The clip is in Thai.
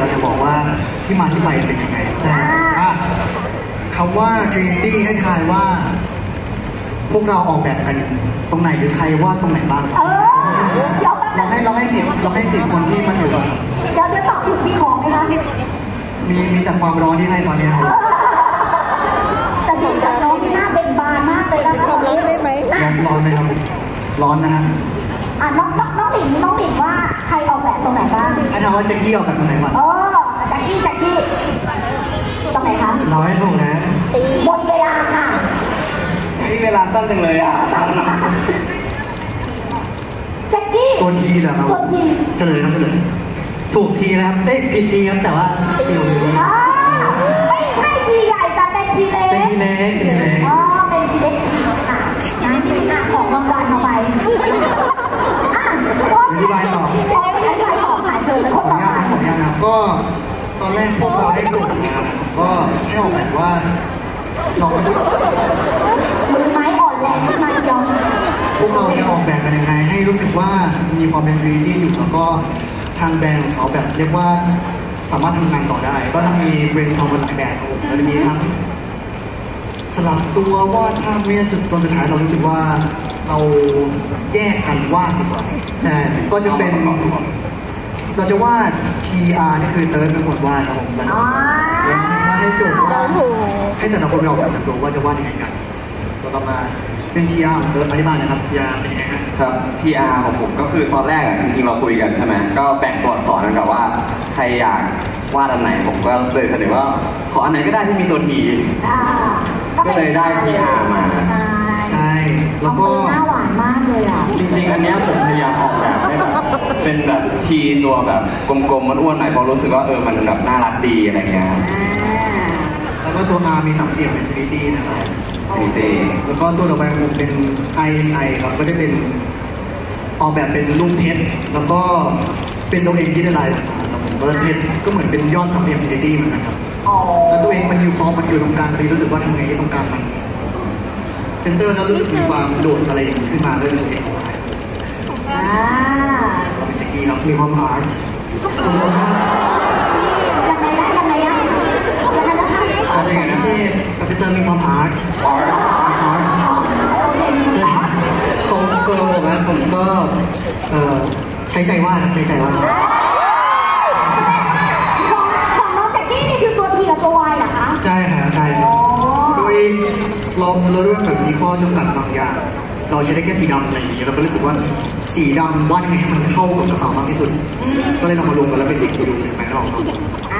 เราจะบอกว่าที่มาที่ไปเป็นยังไงใช่อะคำว่า Trinity ให้ทายว่า พวกเราออกแบบกันตรงไหนหรือใครวาดตรงไหนบ้างเออเดี๋ยวแป๊บเราให้เราให้สิทธิ์เราให้สิทธิ์คนที่มาถือก่อนเดี๋ยวเดี๋ยวตอบถูกมีของไหมคะมีมีแต่ความร้อนที่ให้ตอนเนี้ยครับแต่ดูจากน้องที่หน้าเบ่งบานมากเลยนะคะความร้อนได้ไหมร้อนร้อนไหมครับร้อนนะฮะ อะน้องน้องน้องหลินน้องหลินว่าใครออกแบบตรงไหนบ้างให้ถามว่าแจ็คกี้ออกแบบตรงไหนก่อนเออแจ็คกี้แจ็คกี้ตรงไหนคะเราให้ถูกนะหมดเวลาค่ะใช้เวลาสั้นจังเลยอะแจ็คกี้ตัวทีเหรอครับตัวทีเฉลยครับเฉลยถูกทีนะครับเอ้ยผิดทีครับแต่ว่าอยู่ ตอนแรกพวกเราได้กลุ่มนะครับ ก็ให้ออกแบบว่าเรามือไม้อ่อนแรงขึ้นมาทีเดียวพวกเราจะออกแบบกันยังไงให้รู้สึกว่ามีความเป็นฟรีที่อยู่แล้วก็ทางแบรนด์ของเขาแบบเรียกว่าสามารถทำงานต่อได้ ก็จะมีเบรนชอร์มหลายแบบครับผมจะมีทั้งสลับตัววาดภาพเนี่ยจุดตอนสุดท้ายเรารู้สึกว่าเราแยกกันวาดดีกว่าใช่ก็จะเป็น เราจะวาด PR นี่คือเติร์ดเป็นคนวาดครับผมแล้วอ๋อให้โจทย์ว่าให้แต่ละคนเราแบบตัวว่าจะวาดยังไงกันแล้วก็มาเป็น TR ของเติร์ดอธิบายนะครับ TR เป็นยังไงฮะครับ TR ของผมก็คือตอนแรกอะจริง ๆ เราคุยกันใช่ไหมก็แบ่งตัวอักษรกันกับว่าใครอยากวาดอันไหนผมก็เลยเสนอว่าขออันไหนก็ได้ที่มีตัว T อ่าก็เลยได้ PR มาใช่ใช่แล้แล้ววก็ก็หน้าหวานมากเลยอะจริง ๆ อันเนี้ยผมพยายามออกแบบให้แบบ เป็นแบบทีตัวแบบกลมๆมันอ้วนๆหน่อยเพราะรู้สึกว่าเออมันแบบน่ารักดีอะไรเงี้ยอ่าแล้วก็ตัว R มีสามเหลี่ยมเป็น 3D นะครับ มีเตแล้วก็ตัวต่อไปของผมเป็น I I ครับก็จะเป็นออกแบบเป็นรูปเพชรแล้วก็เป็นตัวเองที่ได้ลายออกมาครับผมก็เพชรก็เหมือนเป็นยอดสามเหลี่ยม 3D เหมือนกันครับ อ๋อแล้วตัวเองมันอยู่พอมันอยู่ตรงกลางพอดีรู้สึกว่าทำไงให้ตรงกลางมัน เซนเตอร์แล้วรู้สึกมีความโดดอะไรอย่างนี้ขึ้นมาเลยตัวเองอ่า ครับมีความอาร์ตยังไงนะยังไงนะยังไงนะคะอาร์ตยังไงนะเช่กับเซนเตอร์มีความอาร์ตอาร์ตอาร์ตโอเคมีนะของส่วนผมนะผมก็เอ่อใช้ใจวาดใช้ใจวาดของของน้องแจ็คกี้นี่คือตัวทีกับตัววายเหรอคะ ใช่ครับใช่ครับโดยเราเราเรื่องแบบมีข้อจำกัดบางอย่าง เราใช้ได้แค่สีดำอะไรอย่างนี้เราก็รู้สึกว่าสีดำวาดยังไงให้มันเข้ากับกระเป๋ามากที่สุด ก็เลยลองมารวมกันแล้วเป็นเด็กที่ดูเป็นแฟนอลครับอ่า